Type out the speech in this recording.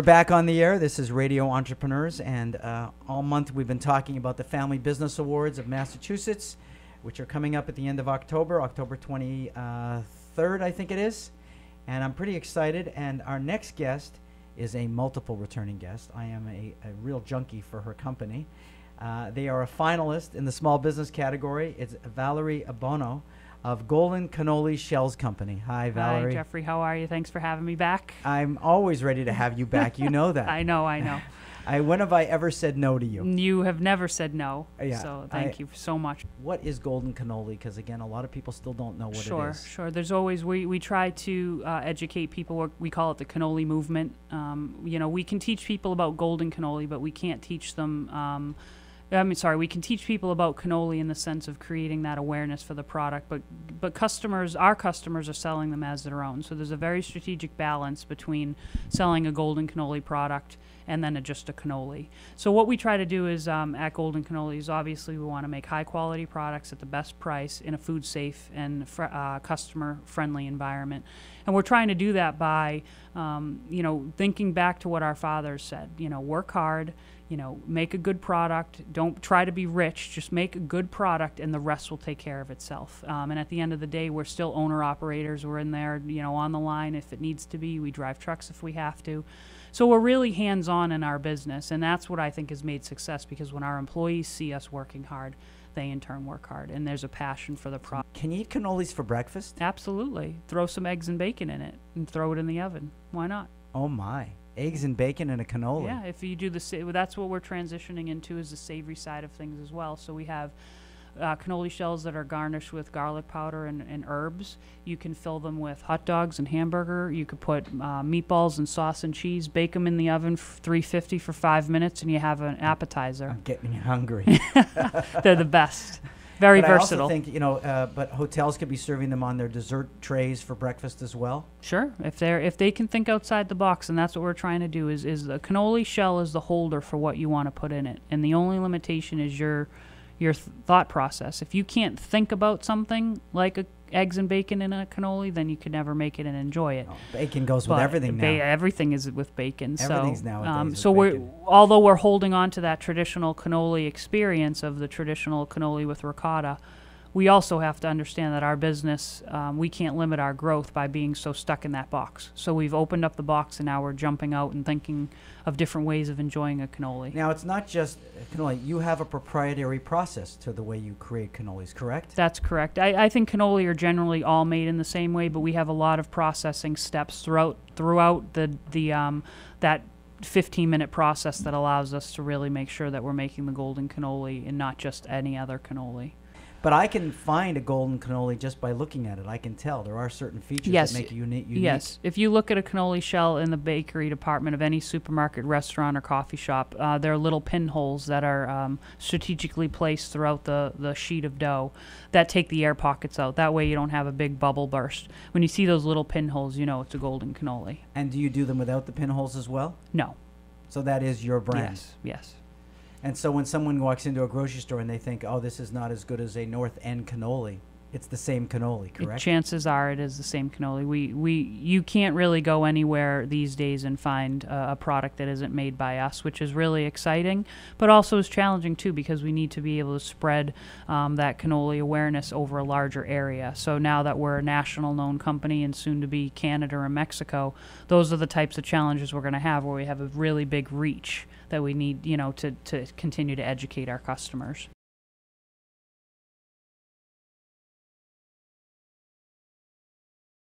We're back on the air. This is Radio Entrepreneurs, and uh, all month we've been talking about the Family Business Awards of Massachusetts, which are coming up at the end of October, October 23rd, I think it is. And I'm pretty excited. And our next guest is a multiple returning guest. I am a, a real junkie for her company. Uh, they are a finalist in the small business category. It's Valerie Bono of Golden Cannoli Shells Company. Hi, Valerie. Hi, Jeffrey. How are you? Thanks for having me back. I'm always ready to have you back. You know that. I know, I know. I when have I ever said no to you? You have never said no. Yeah, So thank I- you so much. What is golden cannoli? Because again, a lot of people still don't know what sure, it is. sure. Sure. There's always we we try to uh, educate people. We call it the cannoli movement. Um, you know, we can teach people about golden cannoli, but we can't teach them. Um, I mean, sorry, we can teach people about cannoli in the sense of creating that awareness for the product, but but customers, our customers, are selling them as their own. So there's a very strategic balance between selling a golden cannoli product and then a, just a cannoli. So what we try to do is um, at Golden Cannoli is obviously we want to make high quality products at the best price in a food safe and fr- uh, customer friendly environment, and we're trying to do that by um, you know thinking back to what our fathers said. You know, work hard. You know, make a good product. Don't try to be rich. Just make a good product, and the rest will take care of itself. Um, and at the end of the day, we're still owner operators. We're in there, you know, on the line if it needs to be. We drive trucks if we have to. So we're really hands on in our business, and that's what I think has made success because when our employees see us working hard, they in turn work hard, and there's a passion for the product. Can you eat cannolis for breakfast? Absolutely. Throw some eggs and bacon in it and throw it in the oven. Why not? Oh my! Eggs and bacon and a cannoli. Yeah, if you do the sa- well, that's what we're transitioning into is the savory side of things as well. So we have uh, cannoli shells that are garnished with garlic powder and, and herbs. You can fill them with hot dogs and hamburger. You could put uh, meatballs and sauce and cheese. Bake them in the oven for 350 for five minutes, and you have an appetizer. I'm getting hungry. They're the best. Very but versatile. I also think you know, uh, but hotels could be serving them on their dessert trays for breakfast as well. Sure, if they're if they can think outside the box, and that's what we're trying to do. Is is the cannoli shell is the holder for what you want to put in it, and the only limitation is your your th- thought process. If you can't think about something like a, eggs and bacon in a cannoli, then you can never make it and enjoy it. Oh, bacon goes with But everything ba- now. everything is with bacon. Everything's so, nowadays um, with so we're although we're holding on to that traditional cannoli experience of the traditional cannoli with ricotta, we also have to understand that our business um, we can't limit our growth by being so stuck in that box. So we've opened up the box and now we're jumping out and thinking of different ways of enjoying a cannoli. Now it's not just cannoli. You have a proprietary process to the way you create cannolis, correct? That's correct. I, I think cannoli are generally all made in the same way, but we have a lot of processing steps throughout throughout the the um, that 15 minute process that allows us to really make sure that we're making the golden cannoli and not just any other cannoli. But I can find a golden cannoli just by looking at it. I can tell there are certain features Yes, that make it uni- unique. Yes, if you look at a cannoli shell in the bakery department of any supermarket, restaurant, or coffee shop, uh, there are little pinholes that are um, strategically placed throughout the, the sheet of dough that take the air pockets out. That way, you don't have a big bubble burst. When you see those little pinholes, you know it's a golden cannoli. And do you do them without the pinholes as well? No. So that is your brand. Yes. Yes. And so when someone walks into a grocery store and they think, "Oh, this is not as good as a North End cannoli," it's the same cannoli, correct? Chances are it is the same cannoli. We we you can't really go anywhere these days and find uh, a product that isn't made by us, which is really exciting, but also is challenging too because we need to be able to spread um, that cannoli awareness over a larger area. So now that we're a national known company and soon to be Canada and Mexico, those are the types of challenges we're going to have where we have a really big reach that we need, you know, to to continue to educate our customers.